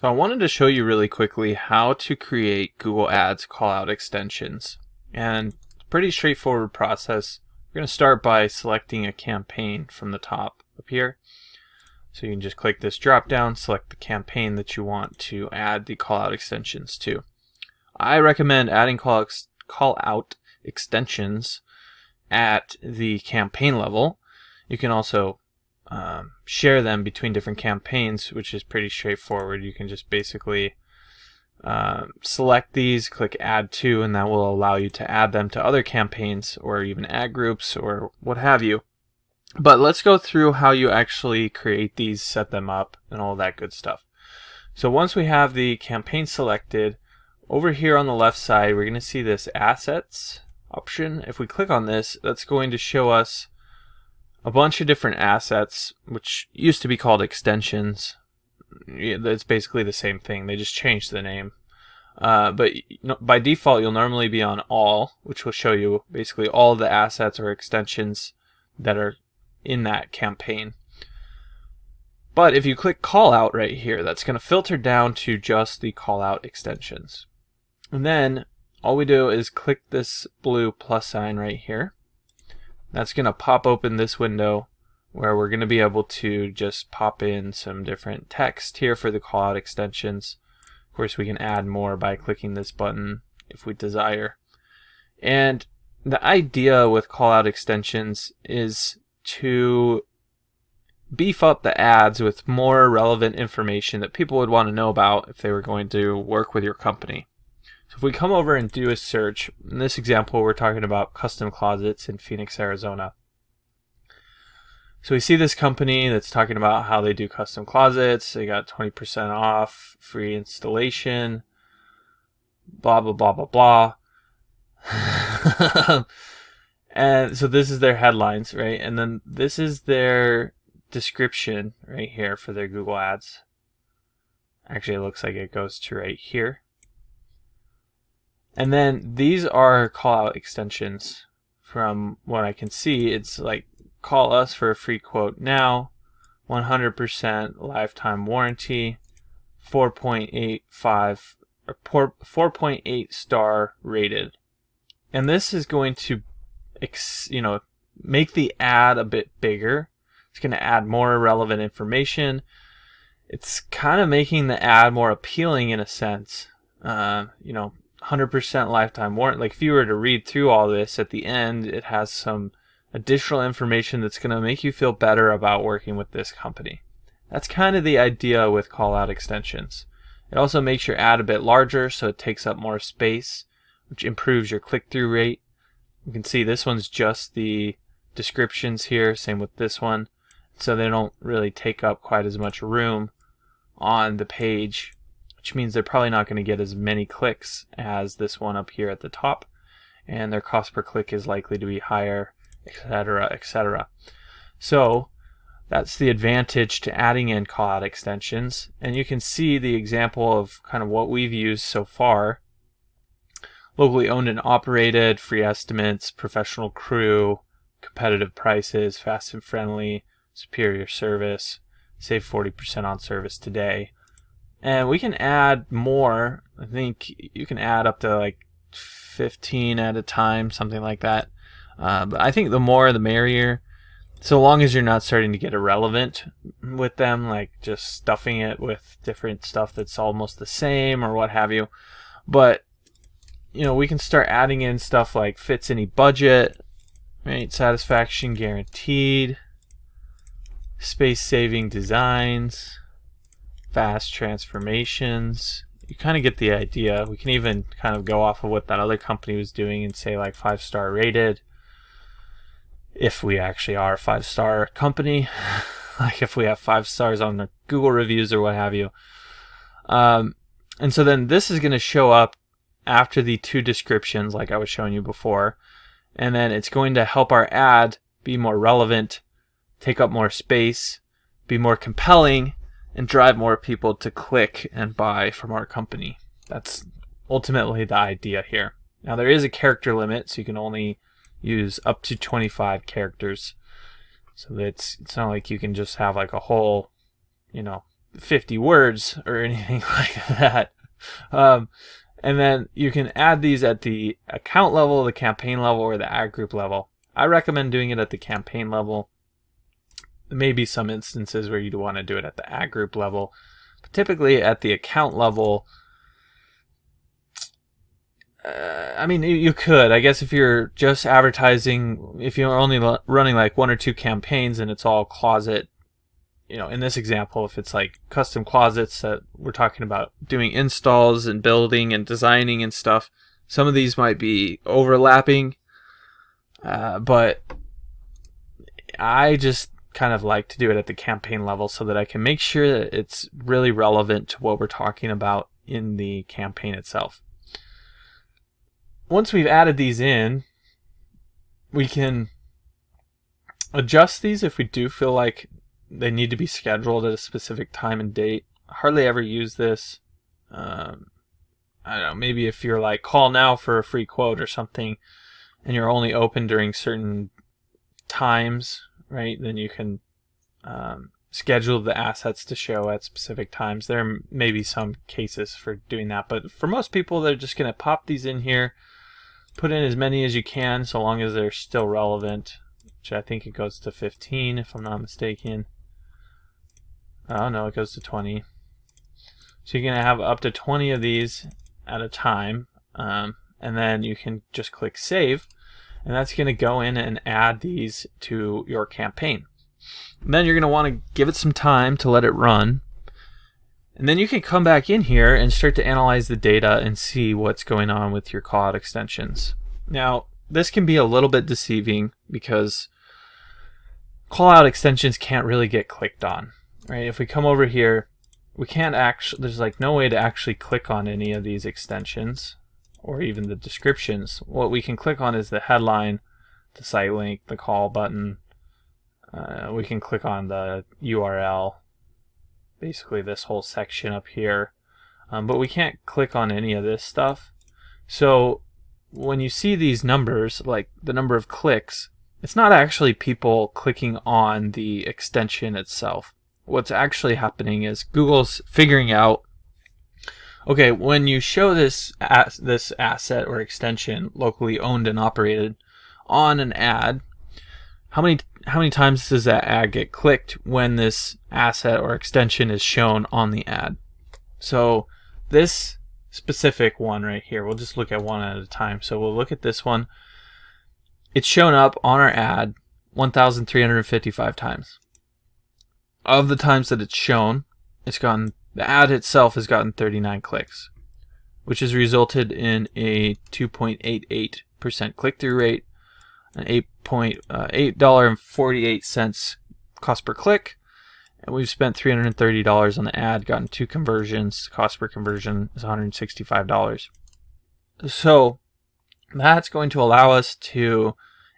So I wanted to show you really quickly how to create Google Ads callout extensions. And it's a pretty straightforward process. We're going to start by selecting a campaign from the top up here. So you can just click this drop down, select the campaign that you want to add the callout extensions to. I recommend adding call, ex call out extensions at the campaign level. You can also um, share them between different campaigns, which is pretty straightforward. You can just basically uh, select these, click add to, and that will allow you to add them to other campaigns or even ad groups or what have you. But let's go through how you actually create these, set them up, and all that good stuff. So once we have the campaign selected, over here on the left side, we're going to see this assets option. If we click on this, that's going to show us a bunch of different assets, which used to be called extensions. It's basically the same thing. They just changed the name. Uh, but by default, you'll normally be on all, which will show you basically all the assets or extensions that are in that campaign. But if you click callout right here, that's going to filter down to just the callout extensions. And then all we do is click this blue plus sign right here. That's going to pop open this window where we're going to be able to just pop in some different text here for the callout extensions. Of course, we can add more by clicking this button if we desire. And the idea with callout extensions is to beef up the ads with more relevant information that people would want to know about if they were going to work with your company. So if we come over and do a search, in this example we're talking about custom closets in Phoenix, Arizona. So we see this company that's talking about how they do custom closets. They got 20% off, free installation, blah, blah, blah, blah, blah. and so this is their headlines, right? And then this is their description right here for their Google Ads. Actually, it looks like it goes to right here. And then these are call out extensions from what I can see. It's like call us for a free quote now, 100% lifetime warranty, 4.85 or 4.8 star rated. And this is going to you know make the ad a bit bigger. It's going to add more relevant information. It's kind of making the ad more appealing in a sense. Uh, you know, 100% lifetime warranty. Like if you were to read through all this at the end, it has some additional information that's going to make you feel better about working with this company. That's kind of the idea with call out extensions. It also makes your ad a bit larger so it takes up more space, which improves your click through rate. You can see this one's just the descriptions here, same with this one. So they don't really take up quite as much room on the page which means they're probably not going to get as many clicks as this one up here at the top, and their cost per click is likely to be higher, etc., etc. So that's the advantage to adding in callout extensions, and you can see the example of kind of what we've used so far. Locally owned and operated, free estimates, professional crew, competitive prices, fast and friendly, superior service, save 40% on service today. And we can add more. I think you can add up to like 15 at a time, something like that. Uh, but I think the more the merrier. So long as you're not starting to get irrelevant with them, like just stuffing it with different stuff that's almost the same or what have you. But you know, we can start adding in stuff like fits any budget, right? Satisfaction guaranteed, space saving designs, fast transformations. You kind of get the idea. We can even kind of go off of what that other company was doing and say like five star rated. If we actually are a five star company, like if we have five stars on the Google reviews or what have you. Um, and so then this is going to show up after the two descriptions, like I was showing you before. And then it's going to help our ad be more relevant, take up more space, be more compelling, and drive more people to click and buy from our company. That's ultimately the idea here. Now there is a character limit, so you can only use up to 25 characters. So it's it's not like you can just have like a whole, you know, 50 words or anything like that. Um, and then you can add these at the account level, the campaign level, or the ad group level. I recommend doing it at the campaign level. There may be some instances where you'd want to do it at the ad group level. But typically at the account level, uh, I mean, you, you could. I guess if you're just advertising, if you're only running like one or two campaigns and it's all closet you know, in this example, if it's like custom closets that we're talking about doing installs and building and designing and stuff, some of these might be overlapping. Uh, but I just kind of like to do it at the campaign level so that I can make sure that it's really relevant to what we're talking about in the campaign itself. Once we've added these in, we can adjust these if we do feel like they need to be scheduled at a specific time and date. Hardly ever use this. Um, I don't know, maybe if you're like call now for a free quote or something and you're only open during certain times, right? Then you can um, schedule the assets to show at specific times. There may be some cases for doing that, but for most people, they're just going to pop these in here, put in as many as you can, so long as they're still relevant, which I think it goes to 15 if I'm not mistaken. Oh no, it goes to 20. So you're going to have up to 20 of these at a time. Um, and then you can just click save. And that's going to go in and add these to your campaign. And then you're going to want to give it some time to let it run. And then you can come back in here and start to analyze the data and see what's going on with your callout extensions. Now, this can be a little bit deceiving because callout extensions can't really get clicked on right? If we come over here, we can't actually, there's like no way to actually click on any of these extensions or even the descriptions. What we can click on is the headline, the site link, the call button. Uh, we can click on the URL, basically this whole section up here. Um, but we can't click on any of this stuff. So when you see these numbers, like the number of clicks, it's not actually people clicking on the extension itself what's actually happening is Google's figuring out okay, when you show this as, this asset or extension locally owned and operated on an ad, how many how many times does that ad get clicked when this asset or extension is shown on the ad? So this specific one right here, we'll just look at one at a time. So we'll look at this one. It's shown up on our ad 1,355 times of the times that it's shown, it's gotten the ad itself has gotten 39 clicks, which has resulted in a 2.88% click-through rate, an 8.8 uh, cost per click, and we've spent $330 on the ad, gotten two conversions. Cost per conversion is $165. So that's going to allow us to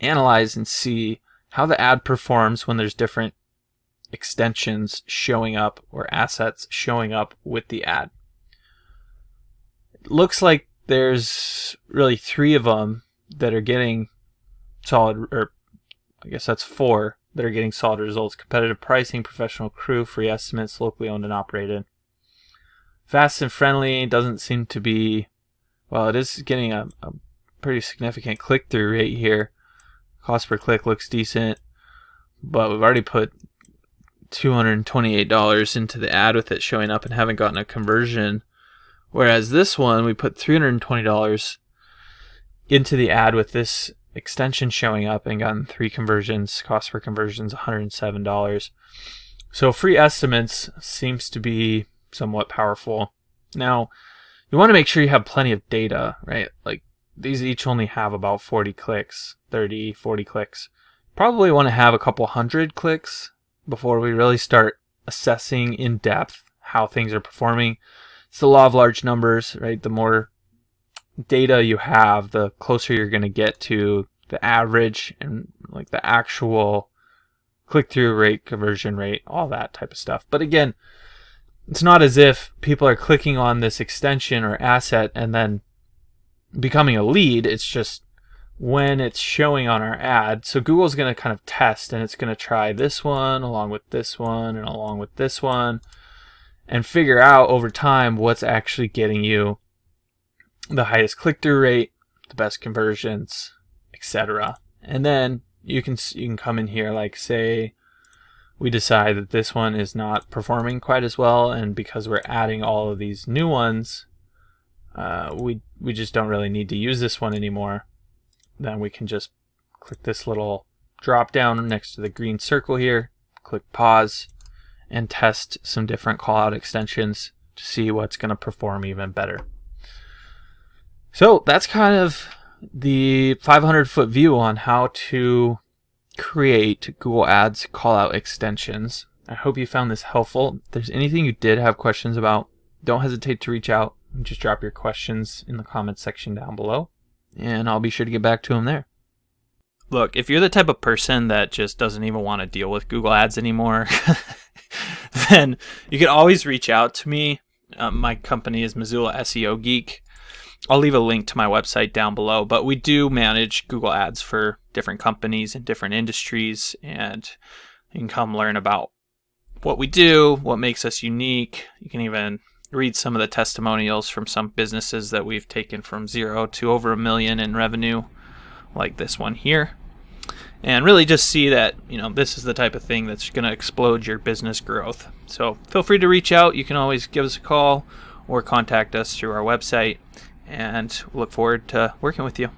analyze and see how the ad performs when there's different extensions showing up or assets showing up with the ad. It looks like there's really three of them that are getting solid, or I guess that's four that are getting solid results. Competitive pricing, professional crew, free estimates, locally owned and operated. Fast and friendly doesn't seem to be, well, it is getting a, a pretty significant click-through rate here. Cost per click looks decent, but we've already put $228 into the ad with it showing up and haven't gotten a conversion. Whereas this one, we put $320 into the ad with this extension showing up and gotten three conversions. Cost per conversion is $107. So free estimates seems to be somewhat powerful. Now, you want to make sure you have plenty of data, right? Like these each only have about 40 clicks, 30, 40 clicks. Probably want to have a couple hundred clicks before we really start assessing in depth how things are performing. It's the law of large numbers, right? The more data you have, the closer you're going to get to the average and like the actual click through rate, conversion rate, all that type of stuff. But again, it's not as if people are clicking on this extension or asset and then becoming a lead. It's just when it's showing on our ad. So Google's going to kind of test and it's going to try this one along with this one and along with this one. and figure out over time what's actually getting you the highest click-through rate, the best conversions, etc. And then you can you can come in here like say we decide that this one is not performing quite as well and because we're adding all of these new ones uh, we we just don't really need to use this one anymore then we can just click this little drop down next to the green circle here click pause and test some different callout extensions to see what's going to perform even better so that's kind of the 500 foot view on how to create Google Ads callout extensions. I hope you found this helpful. If there's anything you did have questions about, don't hesitate to reach out and just drop your questions in the comments section down below, and I'll be sure to get back to them there. Look, if you're the type of person that just doesn't even want to deal with Google Ads anymore, then you can always reach out to me. Uh, my company is Missoula SEO Geek. I'll leave a link to my website down below, but we do manage Google Ads for different companies in different industries, and you can come learn about what we do, what makes us unique. You can even read some of the testimonials from some businesses that we've taken from zero to over a million in revenue, like this one here. And really just see that, you know, this is the type of thing that's going to explode your business growth. So feel free to reach out. You can always give us a call or contact us through our website and look forward to working with you.